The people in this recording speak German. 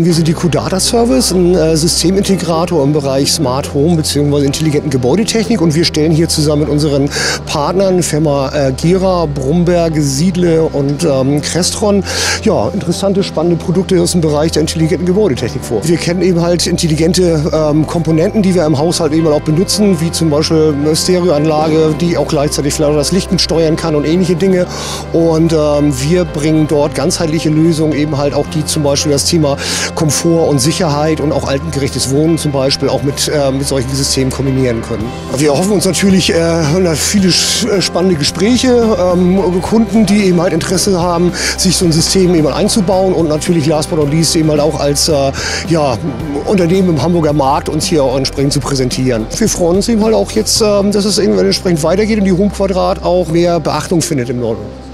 Wir sind die Q-Data Service, ein äh, Systemintegrator im Bereich Smart Home bzw. intelligenten Gebäudetechnik und wir stellen hier zusammen mit unseren Partnern, Firma äh, Gera, Brumberg, Siedle und ähm, Crestron, ja, interessante, spannende Produkte aus dem Bereich der intelligenten Gebäudetechnik vor. Wir kennen eben halt intelligente ähm, Komponenten, die wir im Haushalt eben auch benutzen, wie zum Beispiel eine Stereoanlage, die auch gleichzeitig vielleicht das Licht mit steuern kann und ähnliche Dinge. Und ähm, wir bringen dort ganzheitliche Lösungen, eben halt auch die zum Beispiel das Thema Komfort und Sicherheit und auch altengerechtes Wohnen zum Beispiel auch mit, äh, mit solchen Systemen kombinieren können. Wir hoffen uns natürlich äh, viele äh, spannende Gespräche, ähm, Kunden, die eben halt Interesse haben, sich so ein System eben einzubauen und natürlich last but not least eben halt auch als äh, ja, Unternehmen im Hamburger Markt uns hier entsprechend zu präsentieren. Wir freuen uns eben halt auch jetzt, ähm, dass es irgendwann entsprechend weitergeht und die Home Quadrat auch mehr Beachtung findet im Norden.